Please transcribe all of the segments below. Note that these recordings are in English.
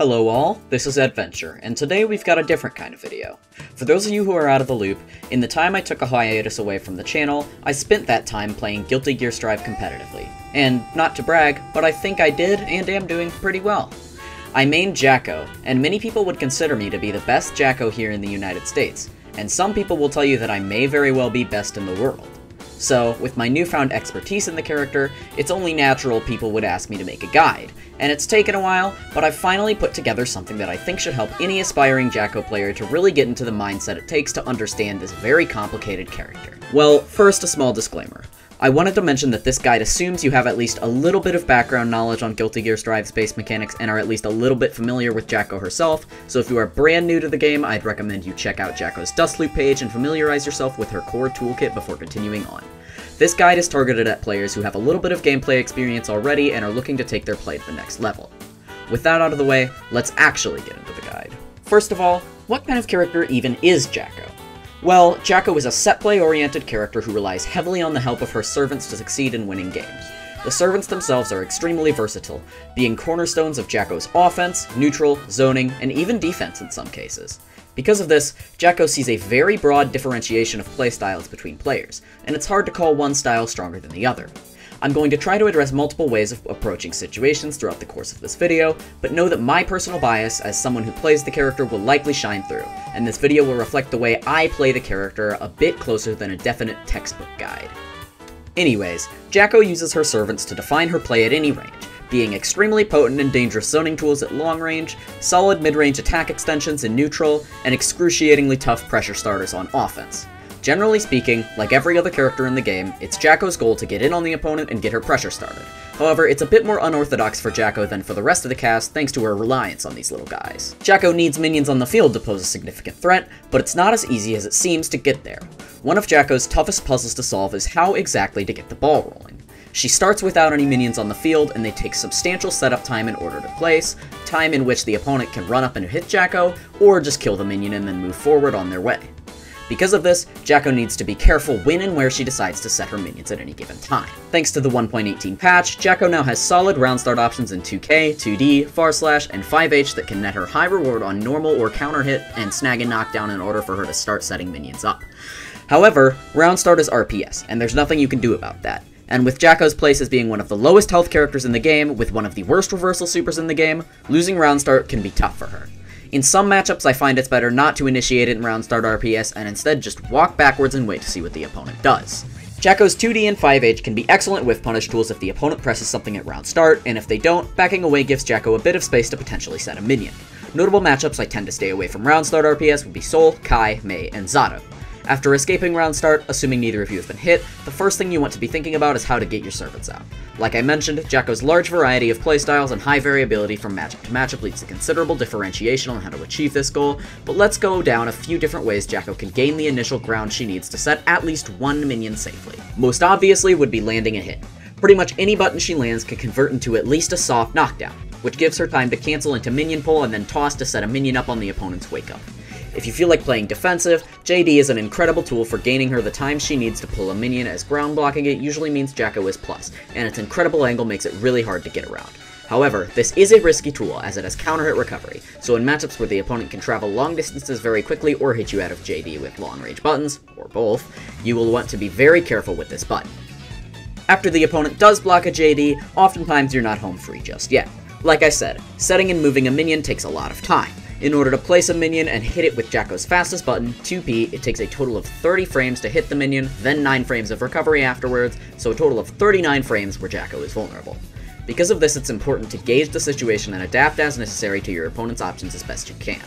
Hello all, this is Eddventure, and today we've got a different kind of video. For those of you who are out of the loop, in the time I took a hiatus away from the channel, I spent that time playing Guilty Gear Strive competitively. And not to brag, but I think I did and am doing pretty well. I main Jack-O, and many people would consider me to be the best Jack-O here in the United States, and some people will tell you that I may very well be best in the world. So, with my newfound expertise in the character, it's only natural people would ask me to make a guide, and it's taken a while, but I've finally put together something that I think should help any aspiring Jack-O player to really get into the mindset it takes to understand this very complicated character. Well, first a small disclaimer. I wanted to mention that this guide assumes you have at least a little bit of background knowledge on Guilty Gear Strive's base mechanics and are at least a little bit familiar with Jack-O herself, so if you are brand new to the game, I'd recommend you check out Jack-O's Dustloop page and familiarize yourself with her core toolkit before continuing on. This guide is targeted at players who have a little bit of gameplay experience already and are looking to take their play to the next level. With that out of the way, let's actually get into the guide. First of all, what kind of character even is Jack-O? Well, Jack-O is a set-play-oriented character who relies heavily on the help of her servants to succeed in winning games. The servants themselves are extremely versatile, being cornerstones of Jack-O's offense, neutral, zoning, and even defense in some cases. Because of this, Jack-O sees a very broad differentiation of playstyles between players, and it's hard to call one style stronger than the other. I'm going to try to address multiple ways of approaching situations throughout the course of this video, but know that my personal bias as someone who plays the character will likely shine through, and this video will reflect the way I play the character a bit closer than a definite textbook guide. Anyways, Jack-O uses her servants to define her play at any range, being extremely potent and dangerous zoning tools at long range, solid mid-range attack extensions in neutral, and excruciatingly tough pressure starters on offense. Generally speaking, like every other character in the game, it's Jack-O's goal to get in on the opponent and get her pressure started. However, it's a bit more unorthodox for Jack-O than for the rest of the cast thanks to her reliance on these little guys. Jack-O needs minions on the field to pose a significant threat, but it's not as easy as it seems to get there. One of Jack-O's toughest puzzles to solve is how exactly to get the ball rolling. She starts without any minions on the field, and they take substantial setup time in order to place, time in which the opponent can run up and hit Jack-O, or just kill the minion and then move forward on their way. Because of this, Jack-O needs to be careful when and where she decides to set her minions at any given time. Thanks to the 1.18 patch, Jack-O now has solid round start options in 2K, 2D, far slash, and 5H that can net her high reward on normal or counter hit and snag and knockdown in order for her to start setting minions up. However, round start is RPS, and there's nothing you can do about that. And with Jack-O's place as being one of the lowest health characters in the game, with one of the worst reversal supers in the game, losing round start can be tough for her. In some matchups, I find it's better not to initiate it in round start RPS and instead just walk backwards and wait to see what the opponent does. Jack-O's 2D and 5H can be excellent with punish tools if the opponent presses something at round start, and if they don't, backing away gives Jack-O a bit of space to potentially set a minion. Notable matchups I tend to stay away from round start RPS would be Sol, Ky, May, and Zato. After escaping round start, assuming neither of you have been hit, the first thing you want to be thinking about is how to get your servants out. Like I mentioned, Jack-O's large variety of playstyles and high variability from matchup to matchup leads to considerable differentiation on how to achieve this goal, but let's go down a few different ways Jack-O can gain the initial ground she needs to set at least one minion safely. Most obviously would be landing a hit. Pretty much any button she lands can convert into at least a soft knockdown, which gives her time to cancel into minion pull and then toss to set a minion up on the opponent's wake up. If you feel like playing defensive, JD is an incredible tool for gaining her the time she needs to pull a minion as ground blocking it usually means Jack-O is plus, and its incredible angle makes it really hard to get around. However, this is a risky tool as it has counter hit recovery, so in matchups where the opponent can travel long distances very quickly or hit you out of JD with long range buttons, or both, you will want to be very careful with this button. After the opponent does block a JD, oftentimes you're not home free just yet. Like I said, setting and moving a minion takes a lot of time. In order to place a minion and hit it with Jack-O's fastest button, 2P, it takes a total of 30 frames to hit the minion, then 9 frames of recovery afterwards, so a total of 39 frames where Jack-O is vulnerable. Because of this, it's important to gauge the situation and adapt as necessary to your opponent's options as best you can.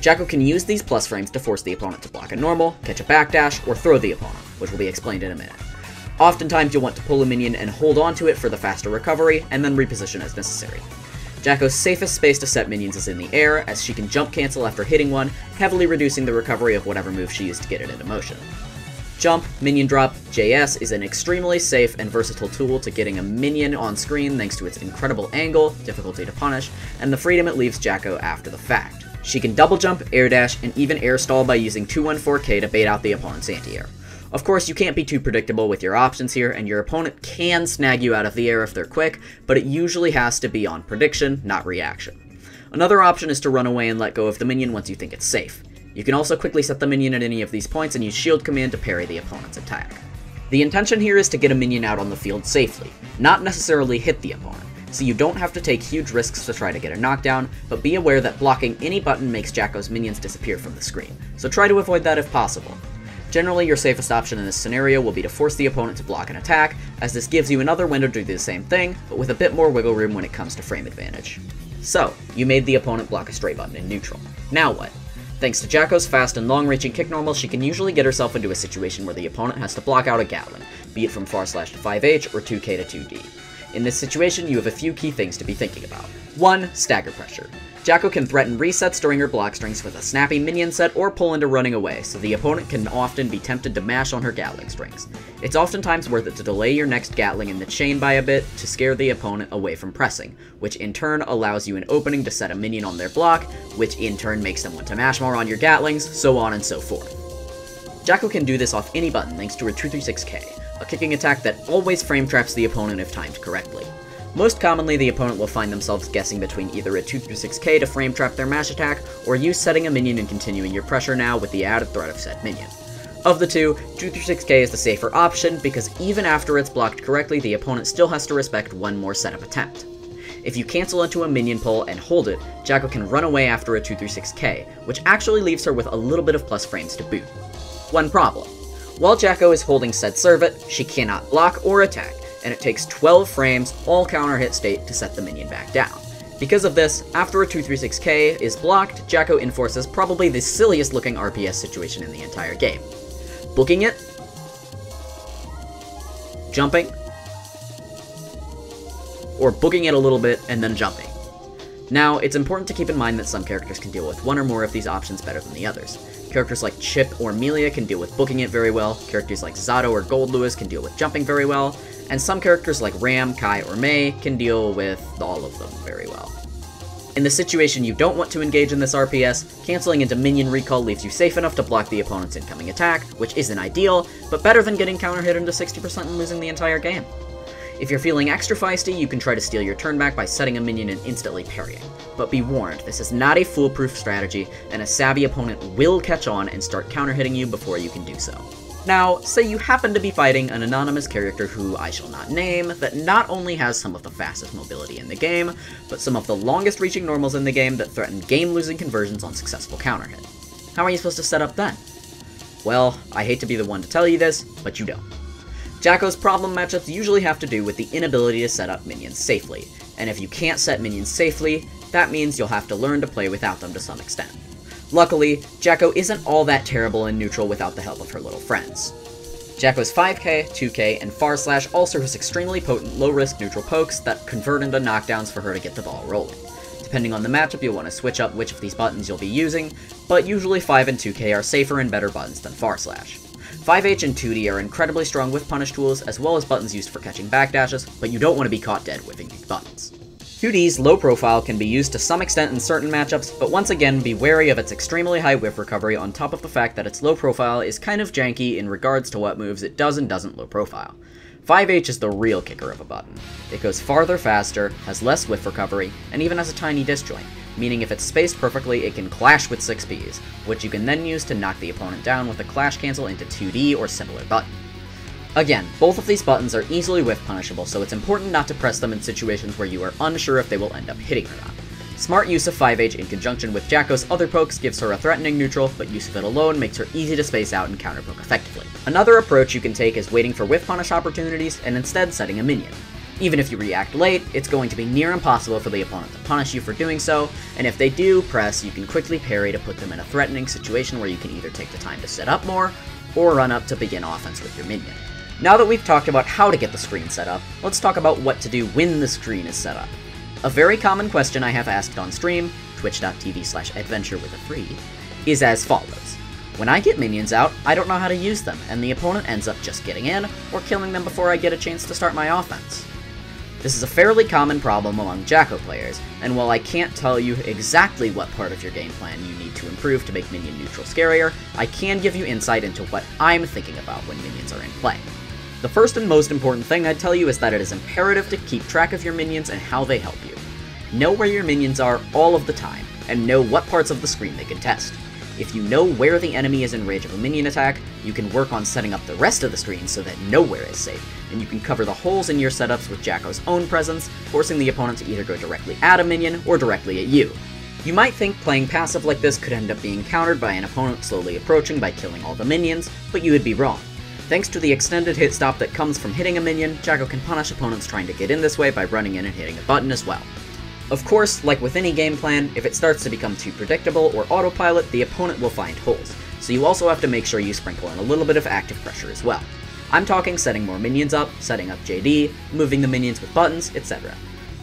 Jack-O can use these plus frames to force the opponent to block a normal, catch a backdash, or throw the opponent, which will be explained in a minute. Oftentimes you'll want to pull a minion and hold onto it for the faster recovery, and then reposition as necessary. Jack-O's safest space to set minions is in the air, as she can jump cancel after hitting one, heavily reducing the recovery of whatever move she used to get it into motion. Jump, Minion Drop, JS is an extremely safe and versatile tool to getting a minion on screen thanks to its incredible angle, difficulty to punish, and the freedom it leaves Jack-O after the fact. She can double jump, air dash, and even air stall by using 214k to bait out the opponent's anti-air. Of course, you can't be too predictable with your options here, and your opponent can snag you out of the air if they're quick, but it usually has to be on prediction, not reaction. Another option is to run away and let go of the minion once you think it's safe. You can also quickly set the minion at any of these points and use shield command to parry the opponent's attack. The intention here is to get a minion out on the field safely, not necessarily hit the opponent, so you don't have to take huge risks to try to get a knockdown, but be aware that blocking any button makes Jack-O's minions disappear from the screen, so try to avoid that if possible. Generally, your safest option in this scenario will be to force the opponent to block an attack, as this gives you another window to do the same thing, but with a bit more wiggle room when it comes to frame advantage. So, you made the opponent block a stray button in neutral. Now what? Thanks to Jack-O's fast and long-reaching kick normal, she can usually get herself into a situation where the opponent has to block out a Gatling, be it from far slash to 5H or 2K to 2D. In this situation, you have a few key things to be thinking about. 1. Stagger pressure. Jack-O can threaten resets during her block strings with a snappy minion set or pull into running away, so the opponent can often be tempted to mash on her Gatling strings. It's oftentimes worth it to delay your next Gatling in the chain by a bit to scare the opponent away from pressing, which in turn allows you an opening to set a minion on their block, which in turn makes them want to mash more on your Gatlings, so on and so forth. Jack-O can do this off any button thanks to her 236k, a kicking attack that always frame traps the opponent if timed correctly. Most commonly, the opponent will find themselves guessing between either a 2 through 6k to frame trap their mash attack, or you setting a minion and continuing your pressure now with the added threat of said minion. Of the two, 2 through 6k is the safer option, because even after it's blocked correctly, the opponent still has to respect one more setup attempt. If you cancel into a minion pull and hold it, Jack-O can run away after a 2 through 6k, which actually leaves her with a little bit of plus frames to boot. One problem. While Jack-O is holding said Servant, she cannot block or attack, and it takes 12 frames, all counter hit state, to set the minion back down. Because of this, after a 236k is blocked, Jack-O enforces probably the silliest looking RPS situation in the entire game. Booking it, jumping, or booking it a little bit and then jumping. Now, it's important to keep in mind that some characters can deal with one or more of these options better than the others. Characters like Chipp or Millia can deal with booking it very well, characters like Zato or Goldlewis can deal with jumping very well, and some characters like Ram, Ky, or May can deal with all of them very well. In the situation you don't want to engage in this RPS, canceling into minion recall leaves you safe enough to block the opponent's incoming attack, which isn't ideal, but better than getting counter hit into 60% and losing the entire game. If you're feeling extra feisty, you can try to steal your turn back by setting a minion and instantly parrying. But be warned, this is not a foolproof strategy, and a savvy opponent will catch on and start counter hitting you before you can do so. Now, say you happen to be fighting an anonymous character who I shall not name, that not only has some of the fastest mobility in the game, but some of the longest reaching normals in the game that threaten game-losing conversions on successful counter hit. How are you supposed to set up then? Well, I hate to be the one to tell you this, but you don't. Jack-O's problem matchups usually have to do with the inability to set up minions safely, and if you can't set minions safely, that means you'll have to learn to play without them to some extent. Luckily, Jack-O isn't all that terrible in neutral without the help of her little friends. Jack-O's 5k, 2k, and far slash all service extremely potent low-risk neutral pokes that convert into knockdowns for her to get the ball rolling. Depending on the matchup, you'll want to switch up which of these buttons you'll be using, but usually 5 and 2k are safer and better buttons than far slash. 5H and 2D are incredibly strong with punish tools, as well as buttons used for catching backdashes, but you don't want to be caught dead whiffing these buttons. 2D's low profile can be used to some extent in certain matchups, but once again, be wary of its extremely high whiff recovery on top of the fact that its low profile is kind of janky in regards to what moves it does and doesn't low profile. 5H is the real kicker of a button. It goes farther faster, has less whiff recovery, and even has a tiny disjoint, meaning if it's spaced perfectly, it can clash with 6Ps, which you can then use to knock the opponent down with a clash cancel into 2D or similar button. Again, both of these buttons are easily whiff punishable, so it's important not to press them in situations where you are unsure if they will end up hitting or not. Smart use of 5H in conjunction with Jack-O's other pokes gives her a threatening neutral, but use of it alone makes her easy to space out and counterpoke effectively. Another approach you can take is waiting for whiff punish opportunities and instead setting a minion. Even if you react late, it's going to be near impossible for the opponent to punish you for doing so, and if they do press, you can quickly parry to put them in a threatening situation where you can either take the time to set up more, or run up to begin offense with your minion. Now that we've talked about how to get the screen set up, let's talk about what to do when the screen is set up. A very common question I have asked on stream, twitch.tv slash eddventure with a 3, is as follows. When I get minions out, I don't know how to use them, and the opponent ends up just getting in, or killing them before I get a chance to start my offense. This is a fairly common problem among Jack-O players, and while I can't tell you exactly what part of your game plan you need to improve to make minion neutral scarier, I can give you insight into what I'm thinking about when minions are in play. The first and most important thing I'd tell you is that it is imperative to keep track of your minions and how they help you. Know where your minions are all of the time, and know what parts of the screen they can test. If you know where the enemy is in range of a minion attack, you can work on setting up the rest of the screen so that nowhere is safe, and you can cover the holes in your setups with Jack-O's own presence, forcing the opponent to either go directly at a minion or directly at you. You might think playing passive like this could end up being countered by an opponent slowly approaching by killing all the minions, but you would be wrong. Thanks to the extended hit stop that comes from hitting a minion, Jack-O can punish opponents trying to get in this way by running in and hitting a button as well. Of course, like with any game plan, if it starts to become too predictable or autopilot, the opponent will find holes, so you also have to make sure you sprinkle in a little bit of active pressure as well. I'm talking setting more minions up, setting up JD, moving the minions with buttons, etc.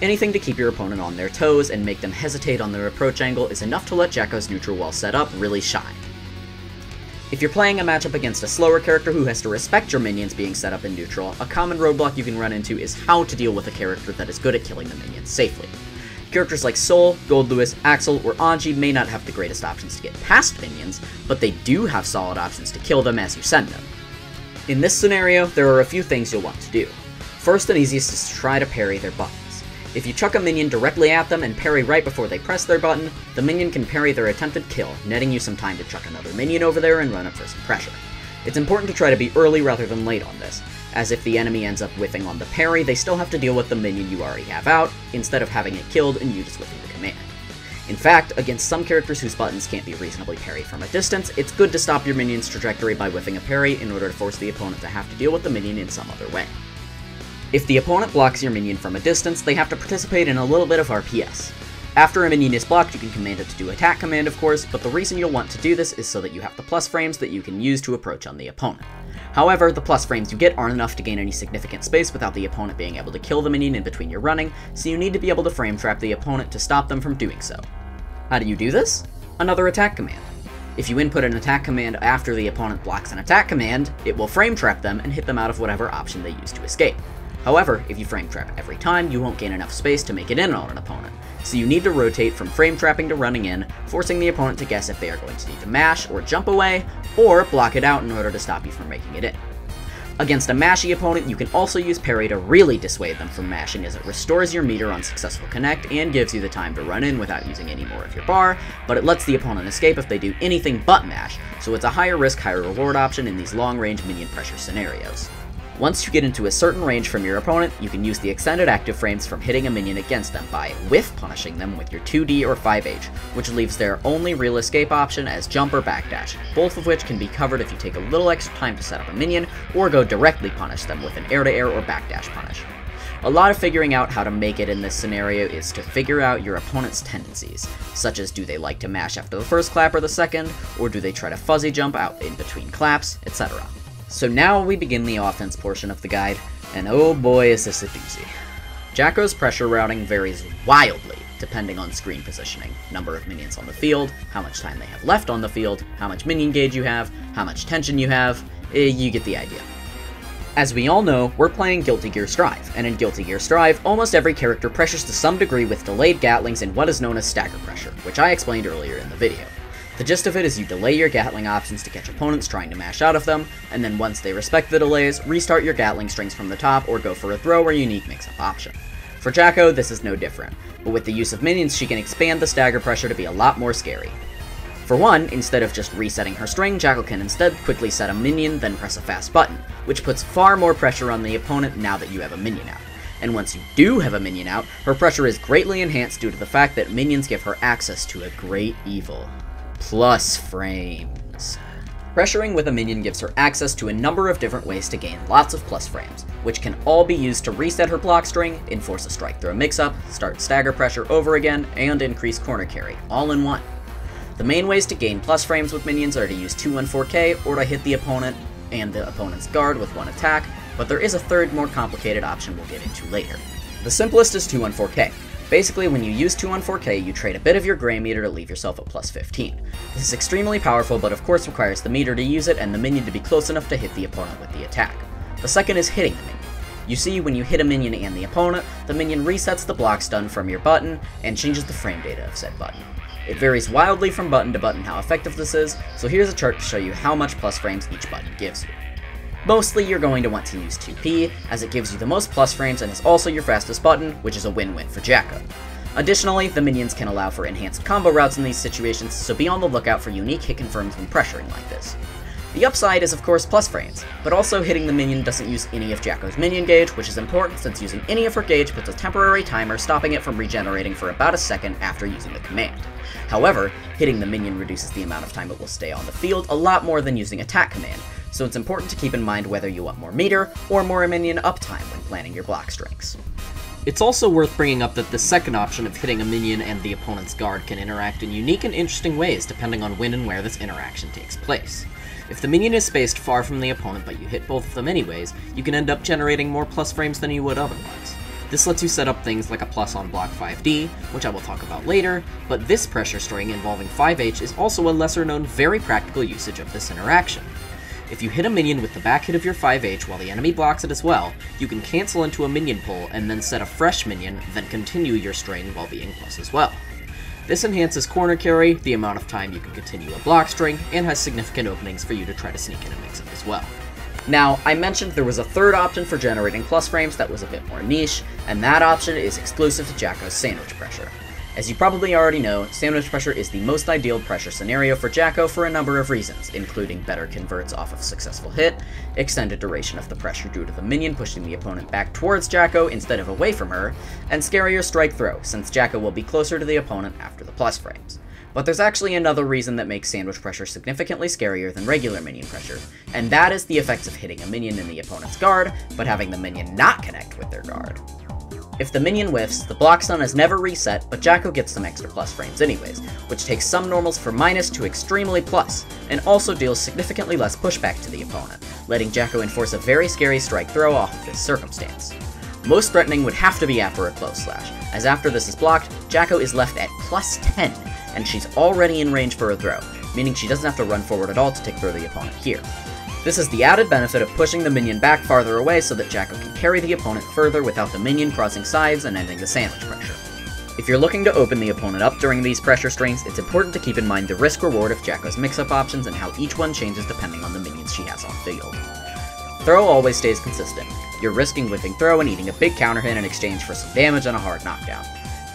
Anything to keep your opponent on their toes and make them hesitate on their approach angle is enough to let Jack-O's neutral wall setup really shine. If you're playing a matchup against a slower character who has to respect your minions being set up in neutral, a common roadblock you can run into is how to deal with a character that is good at killing the minions safely. Characters like Sol, Goldlewis, Axel, or Anji may not have the greatest options to get past minions, but they do have solid options to kill them as you send them. In this scenario, there are a few things you'll want to do. First and easiest is to try to parry their buttons. If you chuck a minion directly at them and parry right before they press their button, the minion can parry their attempted kill, netting you some time to chuck another minion over there and run up for some pressure. It's important to try to be early rather than late on this, as if the enemy ends up whiffing on the parry, they still have to deal with the minion you already have out, instead of having it killed and you just whiffing the command. In fact, against some characters whose buttons can't be reasonably parried from a distance, it's good to stop your minion's trajectory by whiffing a parry in order to force the opponent to have to deal with the minion in some other way. If the opponent blocks your minion from a distance, they have to participate in a little bit of RPS. After a minion is blocked, you can command it to do attack command, of course, but the reason you'll want to do this is so that you have the plus frames that you can use to approach on the opponent. However, the plus frames you get aren't enough to gain any significant space without the opponent being able to kill the minion in between your running, so you need to be able to frame trap the opponent to stop them from doing so. How do you do this? Another attack command. If you input an attack command after the opponent blocks an attack command, it will frame trap them and hit them out of whatever option they use to escape. However, if you frame trap every time, you won't gain enough space to make it in on an opponent, so you need to rotate from frame trapping to running in, forcing the opponent to guess if they are going to need to mash or jump away, or block it out in order to stop you from making it in. Against a mashy opponent, you can also use parry to really dissuade them from mashing as it restores your meter on successful connect and gives you the time to run in without using any more of your bar, but it lets the opponent escape if they do anything but mash, so it's a higher risk, higher reward option in these long range minion pressure scenarios. Once you get into a certain range from your opponent, you can use the extended active frames from hitting a minion against them by whiff punishing them with your 2D or 5H, which leaves their only real escape option as jump or backdash, both of which can be covered if you take a little extra time to set up a minion, or go directly punish them with an air-to-air -air or backdash punish. A lot of figuring out how to make it in this scenario is to figure out your opponent's tendencies, such as do they like to mash after the first clap or the second, or do they try to fuzzy jump out in between claps, etc. So now we begin the offense portion of the guide, and oh boy is this a doozy. Jack-O's pressure routing varies wildly depending on screen positioning, number of minions on the field, how much time they have left on the field, how much minion gauge you have, how much tension you have, eh, you get the idea. As we all know, we're playing Guilty Gear Strive, and in Guilty Gear Strive, almost every character pressures to some degree with delayed Gatlings and what is known as stagger pressure, which I explained earlier in the video. The gist of it is you delay your Gatling options to catch opponents trying to mash out of them, and then once they respect the delays, restart your Gatling strings from the top or go for a throw or unique mix-up option. For Jack-O, this is no different, but with the use of minions she can expand the stagger pressure to be a lot more scary. For one, instead of just resetting her string, Jack-O can instead quickly set a minion, then press a fast button, which puts far more pressure on the opponent now that you have a minion out. And once you do have a minion out, her pressure is greatly enhanced due to the fact that minions give her access to a great evil plus frames. Pressuring with a minion gives her access to a number of different ways to gain lots of plus frames, which can all be used to reset her block string, enforce a strike throw mix-up, start stagger pressure over again, and increase corner carry, all in one. The main ways to gain plus frames with minions are to use 214k or to hit the opponent and the opponent's guard with one attack, but there is a third more complicated option we'll get into later. The simplest is 214k, Basically, when you use 214k, you trade a bit of your gray meter to leave yourself at plus 15. This is extremely powerful, but of course requires the meter to use it and the minion to be close enough to hit the opponent with the attack. The second is hitting the minion. You see, when you hit a minion and the opponent, the minion resets the block stun from your button and changes the frame data of said button. It varies wildly from button to button how effective this is, so here's a chart to show you how much plus frames each button gives you. Mostly you're going to want to use 2P, as it gives you the most plus frames and is also your fastest button, which is a win-win for Jack-O. Additionally, the minions can allow for enhanced combo routes in these situations, so be on the lookout for unique hit confirms when pressuring like this. The upside is of course plus frames, but also hitting the minion doesn't use any of Jack-O's minion gauge, which is important since using any of her gauge puts a temporary timer stopping it from regenerating for about a second after using the command. However, hitting the minion reduces the amount of time it will stay on the field a lot more than using attack command, so it's important to keep in mind whether you want more meter or more minion uptime when planning your block strings. It's also worth bringing up that the second option of hitting a minion and the opponent's guard can interact in unique and interesting ways depending on when and where this interaction takes place. If the minion is spaced far from the opponent but you hit both of them anyways, you can end up generating more plus frames than you would otherwise. This lets you set up things like a plus on block 5D, which I will talk about later, but this pressure string involving 5H is also a lesser known very practical usage of this interaction. If you hit a minion with the back hit of your 5H while the enemy blocks it as well, you can cancel into a minion pull and then set a fresh minion, then continue your string while being plus as well. This enhances corner carry, the amount of time you can continue a block string, and has significant openings for you to try to sneak in a mix-up as well. Now, I mentioned there was a third option for generating plus frames that was a bit more niche, and that option is exclusive to Jack-O's sandwich pressure. As you probably already know, sandwich pressure is the most ideal pressure scenario for Jack-O for a number of reasons, including better converts off of successful hit, extended duration of the pressure due to the minion pushing the opponent back towards Jack-O instead of away from her, and scarier strike throw, since Jack-O will be closer to the opponent after the plus frames. But there's actually another reason that makes sandwich pressure significantly scarier than regular minion pressure, and that is the effects of hitting a minion in the opponent's guard, but having the minion not connect with their guard. If the minion whiffs, the block stun is never reset, but Jack-O gets some extra plus frames anyways, which takes some normals from minus to extremely plus, and also deals significantly less pushback to the opponent, letting Jack-O enforce a very scary strike throw off of this circumstance. Most threatening would have to be after a close slash, as after this is blocked, Jack-O is left at plus 10, and she's already in range for a throw, meaning she doesn't have to run forward at all to take throw the opponent here. This is the added benefit of pushing the minion back farther away so that Jack-O can carry the opponent further without the minion crossing sides and ending the sandwich pressure. If you're looking to open the opponent up during these pressure strings, it's important to keep in mind the risk-reward of Jack-O's mix-up options and how each one changes depending on the minions she has on field. Throw always stays consistent. You're risking whiffing throw and eating a big counter hit in exchange for some damage and a hard knockdown.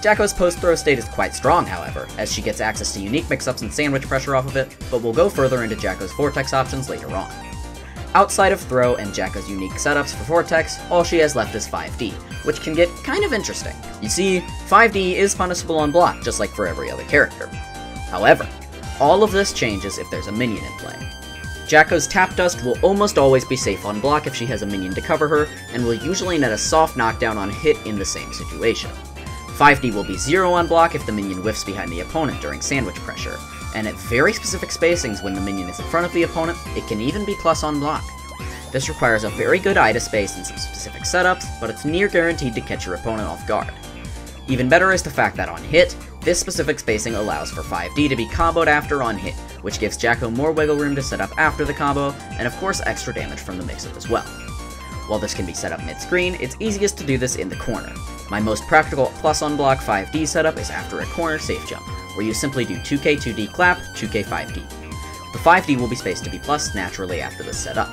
Jack-O's post-throw state is quite strong, however, as she gets access to unique mix-ups and sandwich pressure off of it, but we'll go further into Jack-O's Vortex options later on. Outside of Throw and Jack-O's unique setups for Vortex, all she has left is 5D, which can get kind of interesting. You see, 5D is punishable on block, just like for every other character. However, all of this changes if there's a minion in play. Jack-O's Tap Dust will almost always be safe on block if she has a minion to cover her, and will usually net a soft knockdown on hit in the same situation. 5D will be 0 on block if the minion whiffs behind the opponent during sandwich pressure, and at very specific spacings when the minion is in front of the opponent, it can even be plus on block. This requires a very good eye to space and some specific setups, but it's near guaranteed to catch your opponent off guard. Even better is the fact that on hit, this specific spacing allows for 5D to be comboed after on hit, which gives Jack-O more wiggle room to set up after the combo, and of course extra damage from the mix-up as well. While this can be set up mid-screen, it's easiest to do this in the corner. My most practical plus on block 5D setup is after a corner safe jump, where you simply do 2k 2D clap, 2k 5D. The 5D will be spaced to be plus naturally after this setup.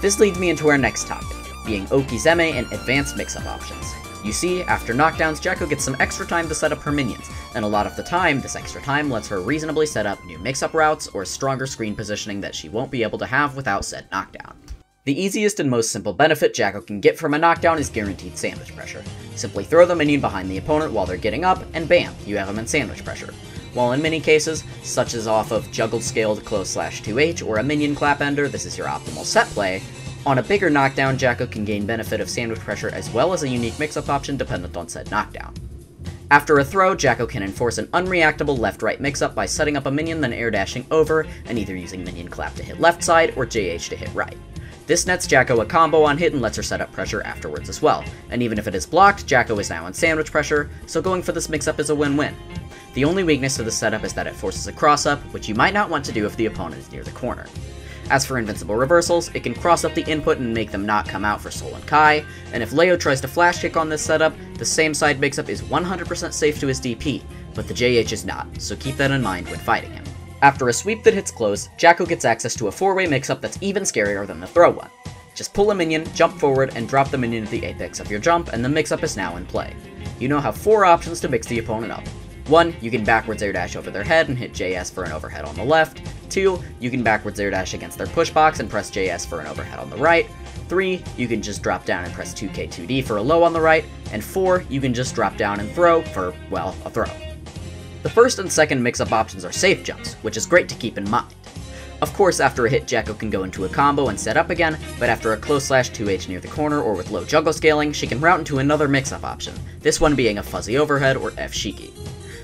This leads me into our next topic, being Okizeme and advanced mix-up options. You see, after knockdowns, Jack-O gets some extra time to set up her minions, and a lot of the time, this extra time lets her reasonably set up new mix-up routes or stronger screen positioning that she won't be able to have without said knockdown. The easiest and most simple benefit Jack-O can get from a knockdown is guaranteed sandwich pressure. Simply throw the minion behind the opponent while they're getting up, and bam, you have them in sandwich pressure. While in many cases, such as off of juggled scaled close slash 2H or a minion clap ender, this is your optimal set play, on a bigger knockdown, Jack-O can gain benefit of sandwich pressure as well as a unique mix-up option dependent on said knockdown. After a throw, Jack-O can enforce an unreactable left-right mix-up by setting up a minion then air dashing over, and either using minion clap to hit left side or JH to hit right. This nets Jack-O a combo on hit and lets her set up pressure afterwards as well, and even if it is blocked, Jack-O is now in sandwich pressure, so going for this mix-up is a win-win. The only weakness to the setup is that it forces a cross-up, which you might not want to do if the opponent is near the corner. As for invincible reversals, it can cross up the input and make them not come out for Sol and Ky, and if Leo tries to flash kick on this setup, the same side mix-up is 100% safe to his DP, but the JH is not, so keep that in mind when fighting him. After a sweep that hits close, Jack-O gets access to a 4-way mix-up that's even scarier than the throw one. Just pull a minion, jump forward, and drop the minion at the apex of your jump, and the mix-up is now in play. you now have four options to mix the opponent up. 1. You can backwards air dash over their head and hit JS for an overhead on the left. 2. You can backwards air dash against their push box and press JS for an overhead on the right. 3. You can just drop down and press 2K2D for a low on the right. And 4. You can just drop down and throw for, well, a throw. The first and second mix-up options are safe jumps, which is great to keep in mind. Of course, after a hit, Jack-O can go into a combo and set up again, but after a close slash 2H near the corner or with low juggle scaling, she can route into another mix-up option, this one being a fuzzy overhead or F Shiki.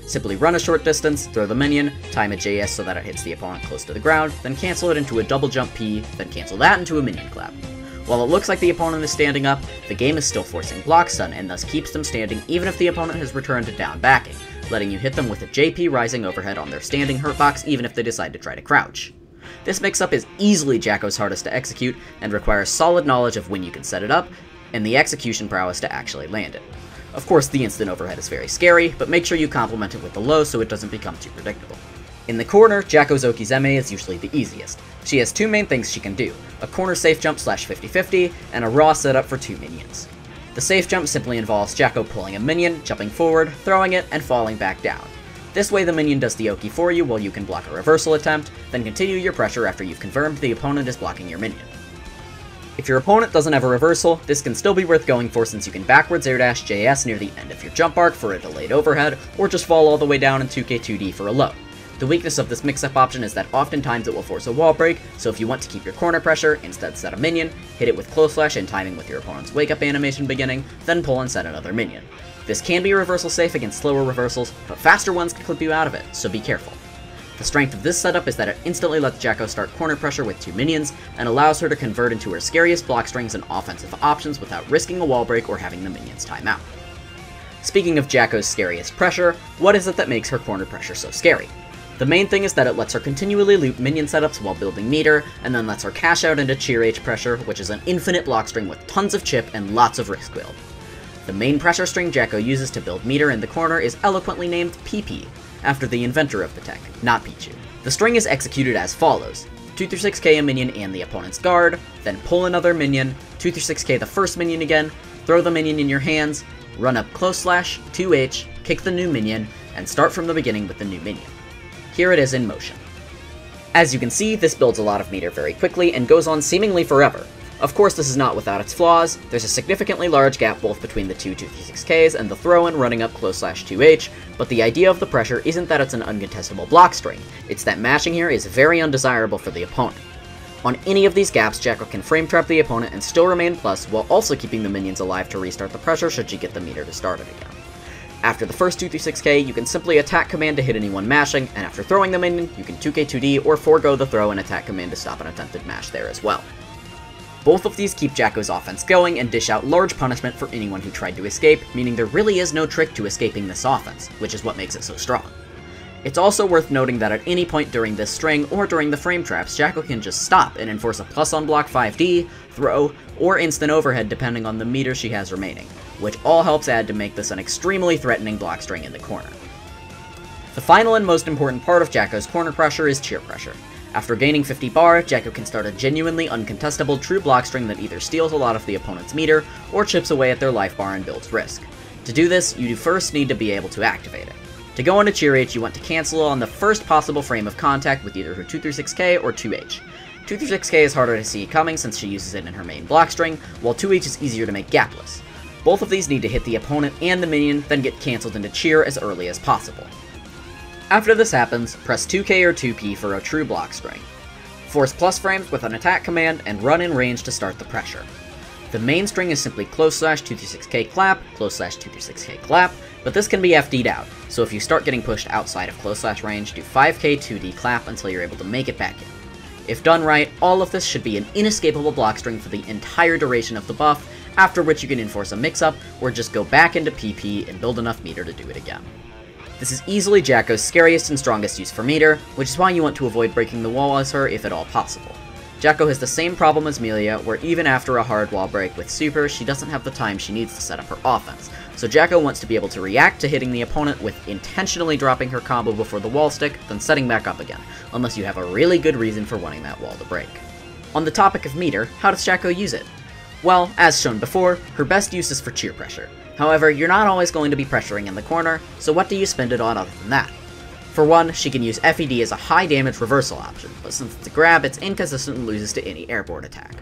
Simply run a short distance, throw the minion, time a JS so that it hits the opponent close to the ground, then cancel it into a double jump P, then cancel that into a minion clap. While it looks like the opponent is standing up, the game is still forcing block stun and thus keeps them standing even if the opponent has returned to down backing, letting you hit them with a JP rising overhead on their standing hurt box even if they decide to try to crouch. This mix-up is easily Jack-O's hardest to execute, and requires solid knowledge of when you can set it up, and the execution prowess to actually land it. Of course, the instant overhead is very scary, but make sure you complement it with the low so it doesn't become too predictable. In the corner, Jack-O's Okizeme is usually the easiest. She has two main things she can do, a corner safe jump slash 50-50, and a raw setup for two minions. The safe jump simply involves Jack-O pulling a minion, jumping forward, throwing it, and falling back down. This way the minion does the Oki for you while you can block a reversal attempt, then continue your pressure after you've confirmed the opponent is blocking your minion. If your opponent doesn't have a reversal, this can still be worth going for since you can backwards air dash JS near the end of your jump arc for a delayed overhead, or just fall all the way down in 2k2d for a low. The weakness of this mix-up option is that oftentimes it will force a wall break, so if you want to keep your corner pressure, instead set a minion, hit it with close slash and timing with your opponent's wake-up animation beginning, then pull and set another minion. This can be reversal safe against slower reversals, but faster ones can clip you out of it, so be careful. The strength of this setup is that it instantly lets Jack-O start corner pressure with two minions, and allows her to convert into her scariest block strings and offensive options without risking a wall break or having the minions time out. Speaking of Jack-O's scariest pressure, what is it that makes her corner pressure so scary? The main thing is that it lets her continually loop minion setups while building meter, and then lets her cash out into cheer H pressure, which is an infinite block string with tons of chip and lots of risk build. The main pressure string Jack-O uses to build meter in the corner is eloquently named PP, after the inventor of the tech, not Pichu. The string is executed as follows. 2 through 6k a minion and the opponent's guard, then pull another minion, 2 through 6k the first minion again, throw the minion in your hands, run up close slash, 2h, kick the new minion, and start from the beginning with the new minion. Here it is in motion. As you can see, this builds a lot of meter very quickly and goes on seemingly forever, of course, this is not without its flaws. There's a significantly large gap both between the two 236Ks and the throw-in running up close slash 2H, but the idea of the pressure isn't that it's an uncontestable block string, it's that mashing here is very undesirable for the opponent. On any of these gaps, Jack-O can frame trap the opponent and still remain plus, while also keeping the minions alive to restart the pressure should she get the meter to start it again. After the first 236k, you can simply attack command to hit anyone mashing, and after throwing the minion, you can 2k2d or forego the throw and attack command to stop an attempted mash there as well. Both of these keep Jack-O's offense going and dish out large punishment for anyone who tried to escape, meaning there really is no trick to escaping this offense, which is what makes it so strong. It's also worth noting that at any point during this string, or during the frame traps, Jack-O can just stop and enforce a plus on block 5D, throw, or instant overhead depending on the meter she has remaining, which all helps add to make this an extremely threatening block string in the corner. The final and most important part of Jack-O's corner pressure is cheer pressure. After gaining 50 bar, Jack-O can start a genuinely uncontestable true block string that either steals a lot of the opponent's meter, or chips away at their life bar and builds risk. To do this, you first need to be able to activate it. To go into Cheer H, you want to cancel on the first possible frame of contact with either her 2 through 6k or 2H. 2 through 6k is harder to see coming since she uses it in her main block string, while 2H is easier to make gapless. Both of these need to hit the opponent and the minion, then get cancelled into Cheer as early as possible. After this happens, press 2k or 2p for a true block string. Force plus frames with an attack command and run in range to start the pressure. The main string is simply close slash 236k clap, close slash 236k clap, but this can be FD'd out, so if you start getting pushed outside of close slash range, do 5k 2d clap until you're able to make it back in. If done right, all of this should be an inescapable block string for the entire duration of the buff, after which you can enforce a mix-up, or just go back into PP and build enough meter to do it again. This is easily Jack-O's scariest and strongest use for meter, which is why you want to avoid breaking the wall as her if at all possible. Jack-O has the same problem as Millia, where even after a hard wall break with Super, she doesn't have the time she needs to set up her offense, so Jack-O wants to be able to react to hitting the opponent with intentionally dropping her combo before the wall stick, then setting back up again, unless you have a really good reason for wanting that wall to break. On the topic of meter, how does Jack-O use it? Well, as shown before, her best use is for cheer pressure. However, you're not always going to be pressuring in the corner, so what do you spend it on other than that? For one, she can use FED as a high damage reversal option, but since it's a grab, it's inconsistent and loses to any airborne attack.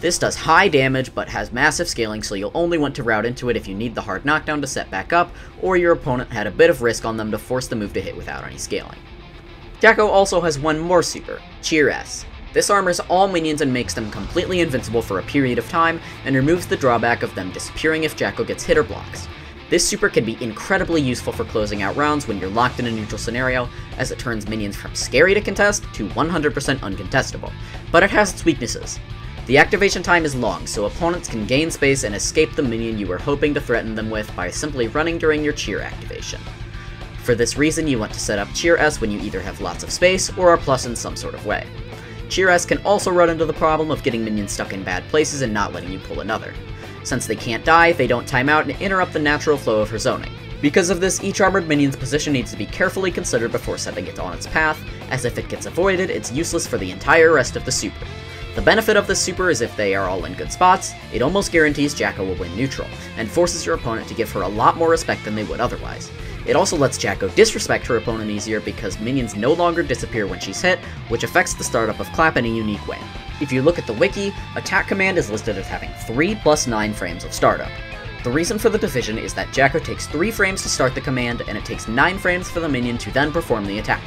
This does high damage, but has massive scaling, so you'll only want to route into it if you need the hard knockdown to set back up, or your opponent had a bit of risk on them to force the move to hit without any scaling. Jack-O also has one more super, Cheer S. This armors all minions and makes them completely invincible for a period of time, and removes the drawback of them disappearing if Jack-O gets hit or blocks. This super can be incredibly useful for closing out rounds when you're locked in a neutral scenario, as it turns minions from scary to contest to 100% uncontestable, but it has its weaknesses. The activation time is long, so opponents can gain space and escape the minion you were hoping to threaten them with by simply running during your cheer activation. For this reason, you want to set up Cheer S when you either have lots of space or are plus in some sort of way. Cheer S can also run into the problem of getting minions stuck in bad places and not letting you pull another. Since they can't die, they don't time out and interrupt the natural flow of her zoning. Because of this, each armored minion's position needs to be carefully considered before setting it on its path, as if it gets avoided, it's useless for the entire rest of the super. The benefit of this super is if they are all in good spots, it almost guarantees Jack-O will win neutral, and forces your opponent to give her a lot more respect than they would otherwise. It also lets Jack-O disrespect her opponent easier because minions no longer disappear when she's hit, which affects the startup of Clap in a unique way. If you look at the wiki, attack command is listed as having 3 plus 9 frames of startup. The reason for the division is that Jack-O takes 3 frames to start the command, and it takes 9 frames for the minion to then perform the attack.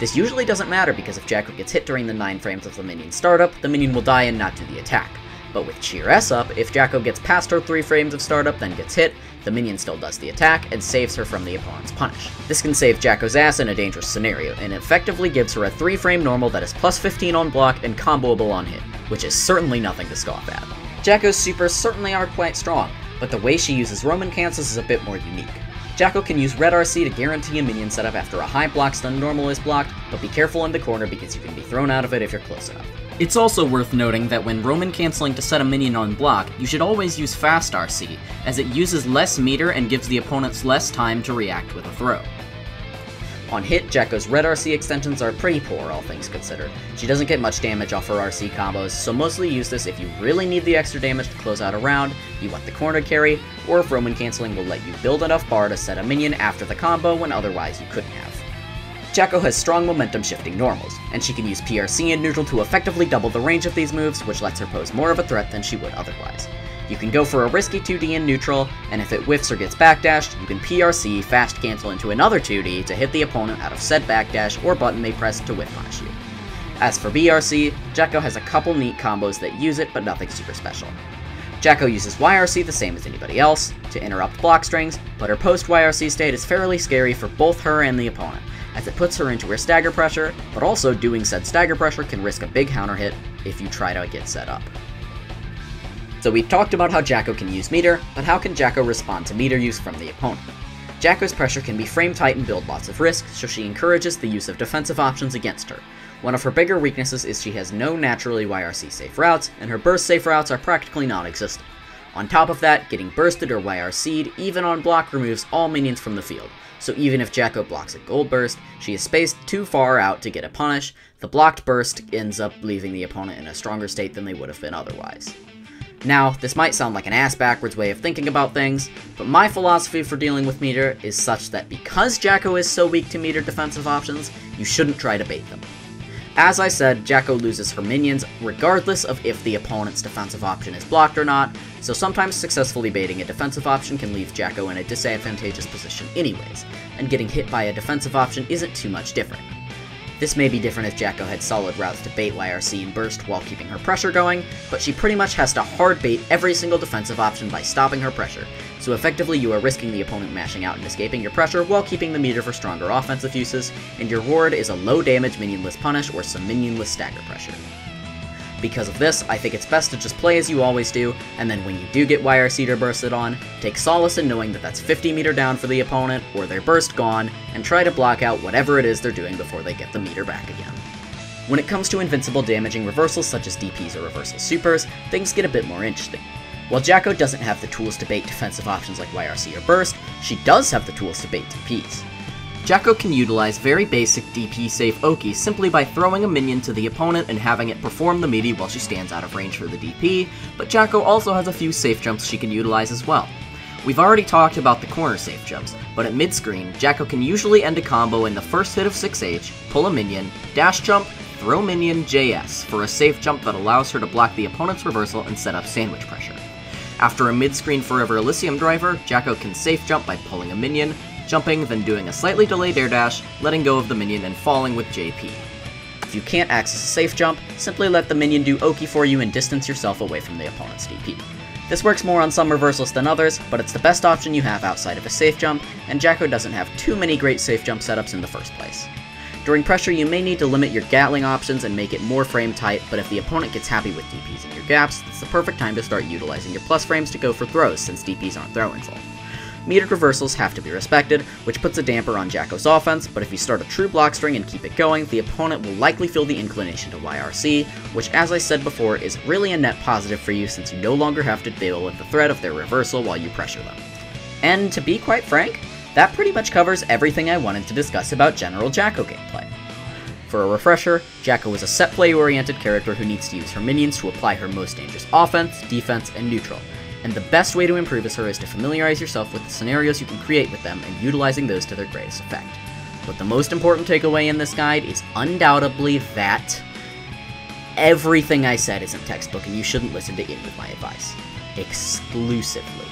This usually doesn't matter because if Jack-O gets hit during the 9 frames of the minion startup, the minion will die and not do the attack. But with Cheer S up, if Jack-O gets past her 3 frames of startup then gets hit, the minion still does the attack and saves her from the opponent's punish. This can save Jack-O's ass in a dangerous scenario, and effectively gives her a 3 frame normal that is plus 15 on block and comboable on hit, which is certainly nothing to scoff at. Jack-O's supers certainly are quite strong, but the way she uses Roman cancels is a bit more unique. Jack-O can use Red RC to guarantee a minion setup after a high block stun normal is blocked, but be careful in the corner because you can be thrown out of it if you're close enough. It's also worth noting that when Roman canceling to set a minion on block, you should always use Fast RC, as it uses less meter and gives the opponents less time to react with a throw. On hit, Jack-O's red RC extensions are pretty poor, all things considered. She doesn't get much damage off her RC combos, so mostly use this if you really need the extra damage to close out a round, you want the corner carry, or if Roman canceling will let you build enough bar to set a minion after the combo when otherwise you couldn't have. Jack-O has strong momentum shifting normals, and she can use PRC in neutral to effectively double the range of these moves, which lets her pose more of a threat than she would otherwise. You can go for a risky 2D in neutral, and if it whiffs or gets backdashed, you can PRC fast cancel into another 2D to hit the opponent out of said backdash or button they press to whiff punish you. As for BRC, Jack-O has a couple neat combos that use it, but nothing super special. Jack-O uses YRC the same as anybody else, to interrupt block strings, but her post-YRC state is fairly scary for both her and the opponent, as it puts her into her stagger pressure, but also doing said stagger pressure can risk a big counter hit if you try to get set up. So we've talked about how Jack-O can use meter, but how can Jack-O respond to meter use from the opponent? Jack-O's pressure can be frame tight and build lots of risk, so she encourages the use of defensive options against her. One of her bigger weaknesses is she has no naturally YRC safe routes, and her burst safe routes are practically non-existent. On top of that, getting bursted or YRC'd, even on block, removes all minions from the field, so even if Jack-O blocks a gold burst, she is spaced too far out to get a punish, the blocked burst ends up leaving the opponent in a stronger state than they would have been otherwise. Now, this might sound like an ass-backwards way of thinking about things, but my philosophy for dealing with meter is such that because Jack-O is so weak to meter defensive options, you shouldn't try to bait them. As I said, Jack-O loses her minions regardless of if the opponent's defensive option is blocked or not, so sometimes successfully baiting a defensive option can leave Jack-O in a disadvantageous position anyways, and getting hit by a defensive option isn't too much different. This may be different if Jack-O had solid routes to bait YRC and burst while keeping her pressure going, but she pretty much has to hard bait every single defensive option by stopping her pressure, so effectively you are risking the opponent mashing out and escaping your pressure while keeping the meter for stronger offensive uses, and your ward is a low damage minionless punish or some minionless stagger pressure. Because of this, I think it's best to just play as you always do, and then when you do get YRC or bursted on, take solace in knowing that that's 50 meter down for the opponent, or their burst gone, and try to block out whatever it is they're doing before they get the meter back again. When it comes to invincible damaging reversals such as DPs or reversal supers, things get a bit more interesting. While Jack-O doesn't have the tools to bait defensive options like YRC or Burst, she does have the tools to bait DPs. Jack-O can utilize very basic DP safe Oki simply by throwing a minion to the opponent and having it perform the meaty while she stands out of range for the DP, but Jack-O also has a few safe jumps she can utilize as well. We've already talked about the corner safe jumps, but at mid-screen, Jack-O can usually end a combo in the first hit of 6H, pull a minion, dash jump, throw minion JS for a safe jump that allows her to block the opponent's reversal and set up sandwich pressure. After a mid-screen Forever Elysion driver, Jack-O can safe jump by pulling a minion, jumping, then doing a slightly delayed air dash, letting go of the minion and falling with JP. If you can't access a safe jump, simply let the minion do Oki for you and distance yourself away from the opponent's DP. This works more on some reversals than others, but it's the best option you have outside of a safe jump, and Jack-O doesn't have too many great safe jump setups in the first place. During pressure, you may need to limit your Gatling options and make it more frame tight, but if the opponent gets happy with DPs in your gaps, it's the perfect time to start utilizing your plus frames to go for throws since DPs aren't throw invul. Metered reversals have to be respected, which puts a damper on Jack-O's offense, but if you start a true block string and keep it going, the opponent will likely feel the inclination to YRC, which as I said before is really a net positive for you since you no longer have to deal with the threat of their reversal while you pressure them. And to be quite frank, that pretty much covers everything I wanted to discuss about general Jack-O gameplay. For a refresher, Jack-O is a set play oriented character who needs to use her minions to apply her most dangerous offense, defense, and neutral, and the best way to improve as her is to familiarize yourself with the scenarios you can create with them and utilizing those to their greatest effect. But the most important takeaway in this guide is undoubtedly that everything I said isn't textbook and you shouldn't listen to any of my advice. Exclusively.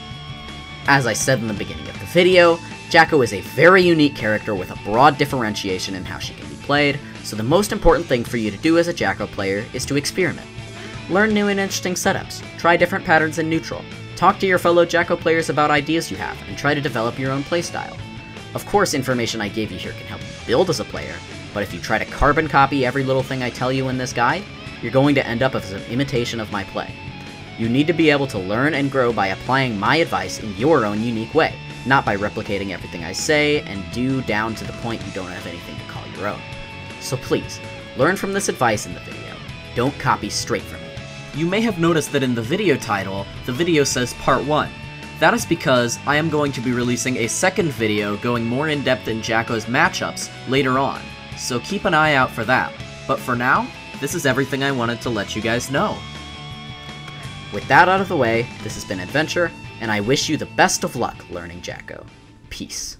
As I said in the beginning of the video, Jack-O is a very unique character with a broad differentiation in how she can be played, so the most important thing for you to do as a Jack-O player is to experiment. Learn new and interesting setups, try different patterns in neutral, Talk to your fellow Jack-O players about ideas you have, and try to develop your own playstyle. Of course, information I gave you here can help you build as a player, but if you try to carbon copy every little thing I tell you in this guide, you're going to end up as an imitation of my play. You need to be able to learn and grow by applying my advice in your own unique way, not by replicating everything I say and do down to the point you don't have anything to call your own. So please, learn from this advice in the video. Don't copy straight from me. You may have noticed that in the video title, the video says Part 1. That is because I am going to be releasing a second video going more in depth in Jack-O's matchups later on, so keep an eye out for that. But for now, this is everything I wanted to let you guys know. With that out of the way, this has been Eddventure, and I wish you the best of luck learning Jack-O. Peace.